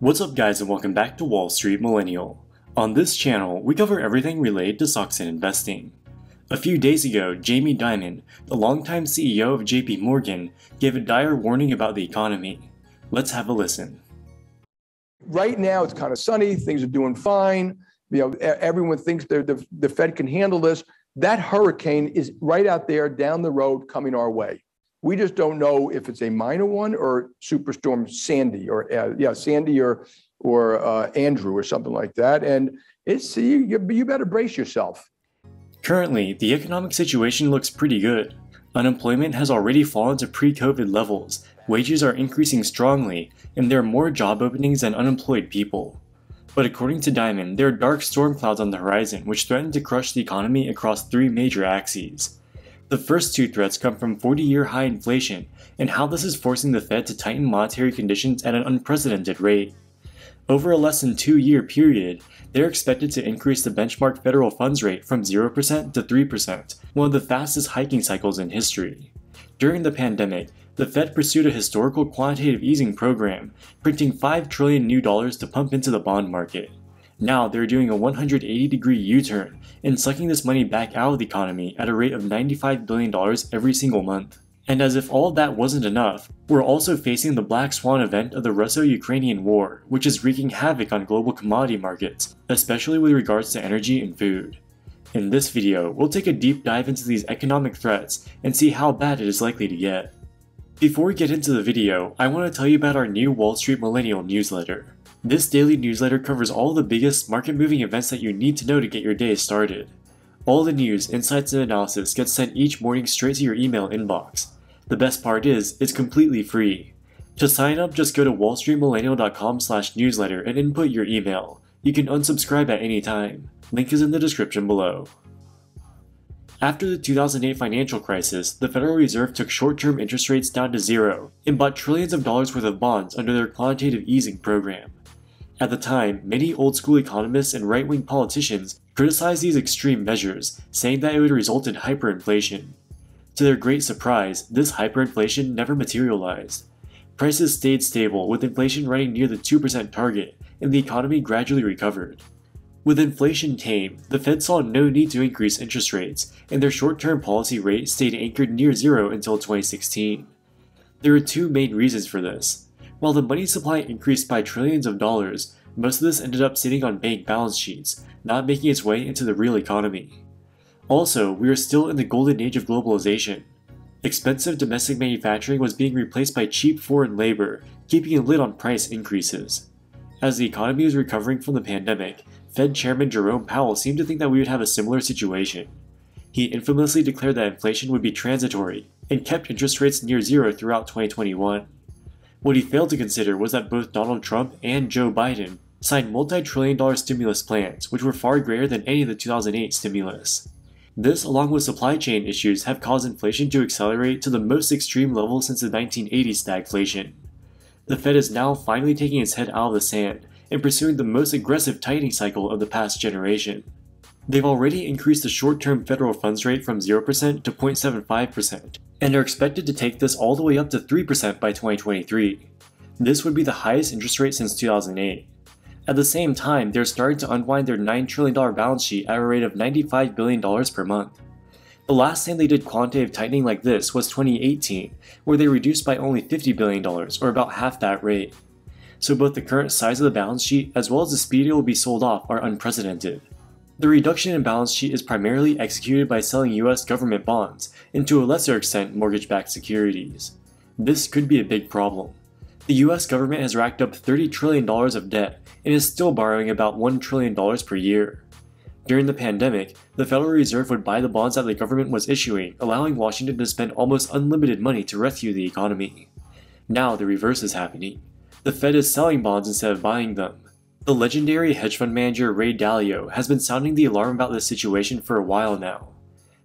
What's up guys and welcome back to Wall Street Millennial. On this channel, we cover everything related to stocks and investing. A few days ago, Jamie Dimon, the longtime CEO of JP Morgan, gave a dire warning about the economy. Let's have a listen. Right now, it's kind of sunny, things are doing fine. You know, everyone thinks the, the Fed can handle this. That hurricane is right out there down the road coming our way. We just don't know if it's a minor one or Superstorm Sandy or uh, yeah, Sandy or or uh, Andrew or something like that. And it's you, you better brace yourself. Currently, the economic situation looks pretty good. Unemployment has already fallen to pre-COVID levels, wages are increasing strongly, and there are more job openings than unemployed people. But according to Dimon, there are dark storm clouds on the horizon which threaten to crush the economy across three major axes. The first two threats come from 40 year high inflation and how this is forcing the Fed to tighten monetary conditions at an unprecedented rate. Over a less than two year period, they're expected to increase the benchmark federal funds rate from 0% to 3%, one of the fastest hiking cycles in history. During the pandemic, the Fed pursued a historical quantitative easing program, printing 5 trillion new dollars to pump into the bond market. Now they're doing a 180 degree U turn and sucking this money back out of the economy at a rate of $95 billion every single month. And as if all of that wasn't enough, we're also facing the black swan event of the Russo Ukrainian war, which is wreaking havoc on global commodity markets, especially with regards to energy and food. In this video, we'll take a deep dive into these economic threats and see how bad it is likely to get. Before we get into the video, I want to tell you about our new Wall Street Millennial newsletter. This daily newsletter covers all the biggest market moving events that you need to know to get your day started. All the news, insights, and analysis gets sent each morning straight to your email inbox. The best part is, it's completely free. To sign up, just go to wallstreetmillennial.com slash newsletter and input your email. You can unsubscribe at any time. Link is in the description below. After the 2008 financial crisis, the Federal Reserve took short-term interest rates down to zero and bought trillions of dollars worth of bonds under their quantitative easing program. At the time, many old school economists and right wing politicians criticized these extreme measures, saying that it would result in hyperinflation. To their great surprise, this hyperinflation never materialized. Prices stayed stable, with inflation running near the 2% target, and the economy gradually recovered. With inflation tame, the Fed saw no need to increase interest rates, and their short term policy rate stayed anchored near zero until 2016. There are two main reasons for this. While the money supply increased by trillions of dollars, most of this ended up sitting on bank balance sheets, not making its way into the real economy. Also, we are still in the golden age of globalization. Expensive domestic manufacturing was being replaced by cheap foreign labor, keeping a lid on price increases. As the economy was recovering from the pandemic, Fed Chairman Jerome Powell seemed to think that we would have a similar situation. He infamously declared that inflation would be transitory and kept interest rates near zero throughout 2021. What he failed to consider was that both Donald Trump and Joe Biden signed multi trillion dollar stimulus plans, which were far greater than any of the 2008 stimulus. This, along with supply chain issues, have caused inflation to accelerate to the most extreme level since the 1980s stagflation. The Fed is now finally taking its head out of the sand and pursuing the most aggressive tightening cycle of the past generation. They've already increased the short term federal funds rate from 0% to 0.75%, and are expected to take this all the way up to 3% by 2023. This would be the highest interest rate since 2008. At the same time, they're starting to unwind their $9 trillion balance sheet at a rate of $95 billion per month. The last time they did quantitative tightening like this was 2018, where they reduced by only $50 billion, or about half that rate. So both the current size of the balance sheet as well as the speed it will be sold off are unprecedented. The reduction in balance sheet is primarily executed by selling US government bonds, and to a lesser extent mortgage backed securities. This could be a big problem. The US government has racked up $30 trillion of debt and is still borrowing about $1 trillion per year. During the pandemic, the Federal Reserve would buy the bonds that the government was issuing, allowing Washington to spend almost unlimited money to rescue the economy. Now the reverse is happening. The Fed is selling bonds instead of buying them, the legendary hedge fund manager Ray Dalio has been sounding the alarm about this situation for a while now.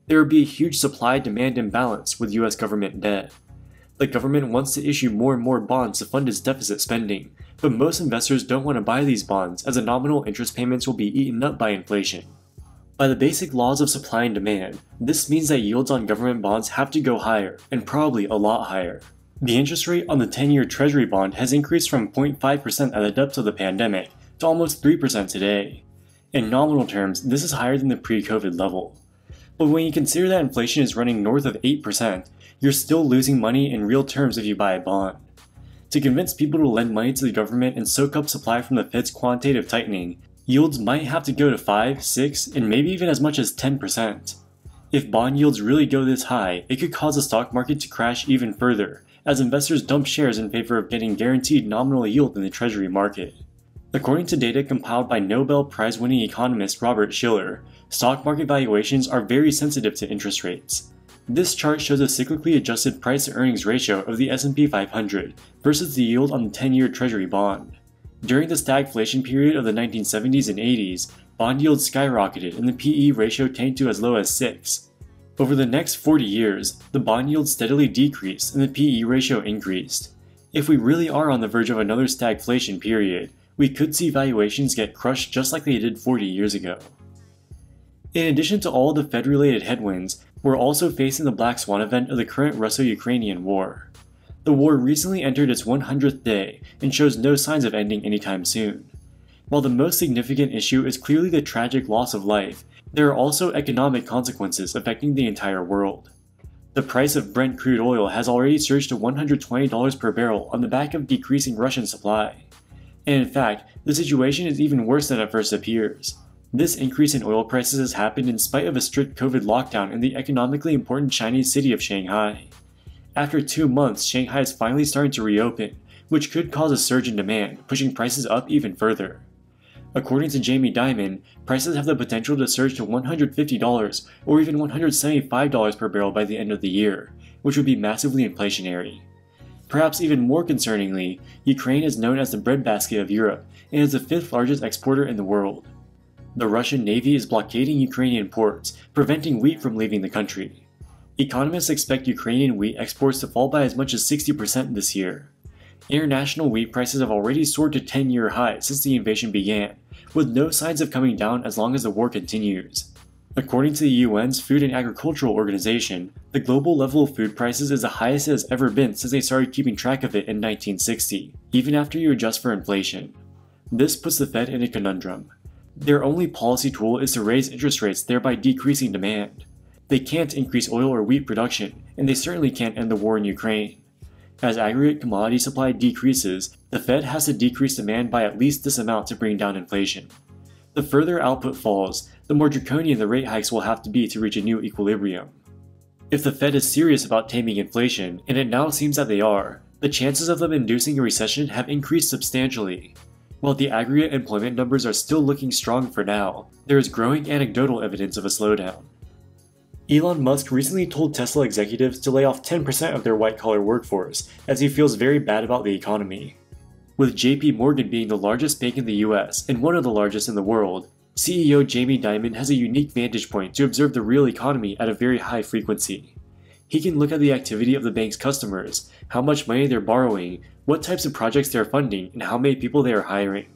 There would be a huge supply demand imbalance with US government debt. The government wants to issue more and more bonds to fund its deficit spending, but most investors don't want to buy these bonds as the nominal interest payments will be eaten up by inflation. By the basic laws of supply and demand, this means that yields on government bonds have to go higher, and probably a lot higher. The interest rate on the 10 year Treasury bond has increased from 0.5% at the depths of the pandemic to almost 3% today. In nominal terms, this is higher than the pre COVID level. But when you consider that inflation is running north of 8%, you're still losing money in real terms if you buy a bond. To convince people to lend money to the government and soak up supply from the Fed's quantitative tightening, yields might have to go to 5, 6, and maybe even as much as 10%. If bond yields really go this high, it could cause the stock market to crash even further, as investors dump shares in favor of getting guaranteed nominal yield in the Treasury market. According to data compiled by Nobel Prize winning economist Robert Shiller, stock market valuations are very sensitive to interest rates. This chart shows a cyclically adjusted price to earnings ratio of the S&P 500 versus the yield on the 10-year treasury bond. During the stagflation period of the 1970s and 80s, bond yields skyrocketed and the PE ratio tanked to as low as 6. Over the next 40 years, the bond yield steadily decreased and the PE ratio increased. If we really are on the verge of another stagflation period, we could see valuations get crushed just like they did 40 years ago. In addition to all the Fed related headwinds, we're also facing the black swan event of the current Russo Ukrainian war. The war recently entered its 100th day and shows no signs of ending anytime soon. While the most significant issue is clearly the tragic loss of life, there are also economic consequences affecting the entire world. The price of Brent crude oil has already surged to $120 per barrel on the back of decreasing Russian supply. And in fact, the situation is even worse than it first appears. This increase in oil prices has happened in spite of a strict COVID lockdown in the economically important Chinese city of Shanghai. After two months, Shanghai is finally starting to reopen, which could cause a surge in demand, pushing prices up even further. According to Jamie Dimon, prices have the potential to surge to $150 or even $175 per barrel by the end of the year, which would be massively inflationary. Perhaps even more concerningly, Ukraine is known as the breadbasket of Europe and is the fifth largest exporter in the world the Russian Navy is blockading Ukrainian ports, preventing wheat from leaving the country. Economists expect Ukrainian wheat exports to fall by as much as 60% this year. International wheat prices have already soared to 10 year highs since the invasion began, with no signs of coming down as long as the war continues. According to the UN's Food and Agricultural Organization, the global level of food prices is the highest it has ever been since they started keeping track of it in 1960, even after you adjust for inflation. This puts the Fed in a conundrum. Their only policy tool is to raise interest rates, thereby decreasing demand. They can't increase oil or wheat production, and they certainly can't end the war in Ukraine. As aggregate commodity supply decreases, the Fed has to decrease demand by at least this amount to bring down inflation. The further output falls, the more draconian the rate hikes will have to be to reach a new equilibrium. If the Fed is serious about taming inflation, and it now seems that they are, the chances of them inducing a recession have increased substantially. While the aggregate employment numbers are still looking strong for now, there is growing anecdotal evidence of a slowdown. Elon Musk recently told Tesla executives to lay off 10% of their white collar workforce, as he feels very bad about the economy. With JP Morgan being the largest bank in the US and one of the largest in the world, CEO Jamie Dimon has a unique vantage point to observe the real economy at a very high frequency. He can look at the activity of the bank's customers, how much money they're borrowing, what types of projects they're funding, and how many people they are hiring.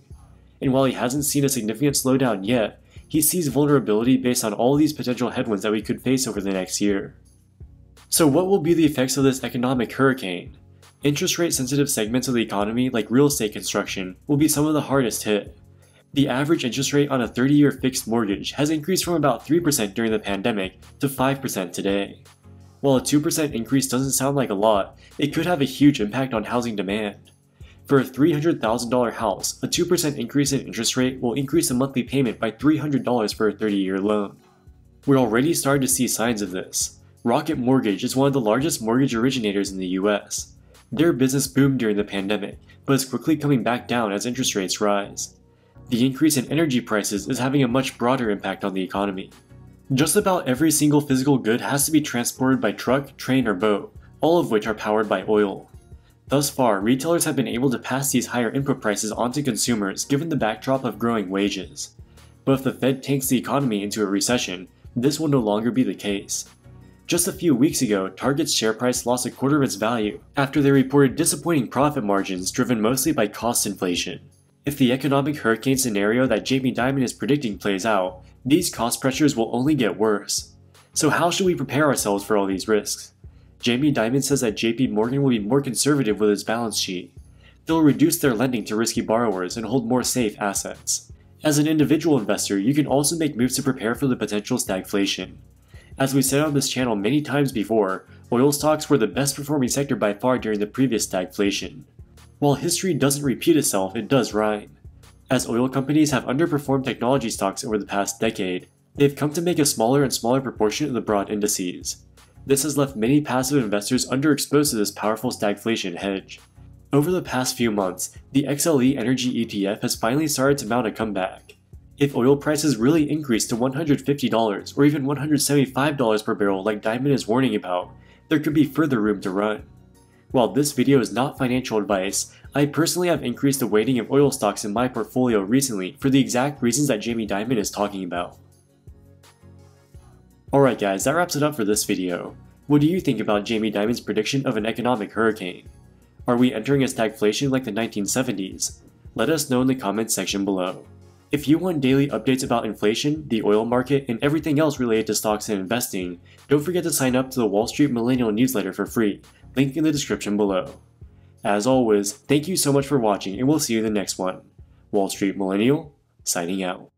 And while he hasn't seen a significant slowdown yet, he sees vulnerability based on all these potential headwinds that we could face over the next year. So, what will be the effects of this economic hurricane? Interest rate sensitive segments of the economy, like real estate construction, will be some of the hardest hit. The average interest rate on a 30 year fixed mortgage has increased from about 3% during the pandemic to 5% today. While a 2% increase doesn't sound like a lot, it could have a huge impact on housing demand. For a $300,000 house, a 2% increase in interest rate will increase the monthly payment by $300 for a 30 year loan. We're already starting to see signs of this. Rocket Mortgage is one of the largest mortgage originators in the US. Their business boomed during the pandemic, but is quickly coming back down as interest rates rise. The increase in energy prices is having a much broader impact on the economy. Just about every single physical good has to be transported by truck, train, or boat, all of which are powered by oil. Thus far, retailers have been able to pass these higher input prices onto consumers given the backdrop of growing wages. But if the Fed tanks the economy into a recession, this will no longer be the case. Just a few weeks ago, Target's share price lost a quarter of its value after they reported disappointing profit margins driven mostly by cost inflation. If the economic hurricane scenario that Jamie Dimon is predicting plays out, these cost pressures will only get worse. So, how should we prepare ourselves for all these risks? Jamie Dimon says that JP Morgan will be more conservative with its balance sheet. They'll reduce their lending to risky borrowers and hold more safe assets. As an individual investor, you can also make moves to prepare for the potential stagflation. As we said on this channel many times before, oil stocks were the best performing sector by far during the previous stagflation. While history doesn't repeat itself, it does rhyme. As oil companies have underperformed technology stocks over the past decade, they've come to make a smaller and smaller proportion of the broad indices. This has left many passive investors underexposed to this powerful stagflation hedge. Over the past few months, the XLE Energy ETF has finally started to mount a comeback. If oil prices really increase to $150 or even $175 per barrel like Dimon is warning about, there could be further room to run. While this video is not financial advice, I personally have increased the weighting of oil stocks in my portfolio recently for the exact reasons that Jamie Dimon is talking about. Alright guys, that wraps it up for this video. What do you think about Jamie Dimon's prediction of an economic hurricane? Are we entering a stagflation like the 1970s? Let us know in the comments section below. If you want daily updates about inflation, the oil market, and everything else related to stocks and investing, don't forget to sign up to the Wall Street Millennial newsletter for free, link in the description below. As always, thank you so much for watching and we'll see you in the next one. Wall Street Millennial, signing out.